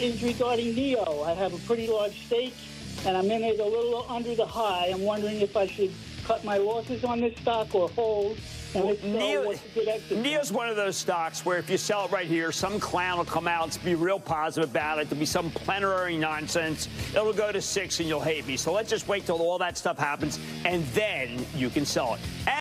is regarding NIO. I have a pretty large stake, and I'm in it a little under the high. I'm wondering if I should cut my losses on this stock or hold. And NIO. NIO's one of those stocks where if you sell it right here, some clown will come out and be real positive about it. There'll be some plenary nonsense. It'll go to six and you'll hate me. So let's just wait till all that stuff happens and then you can sell it.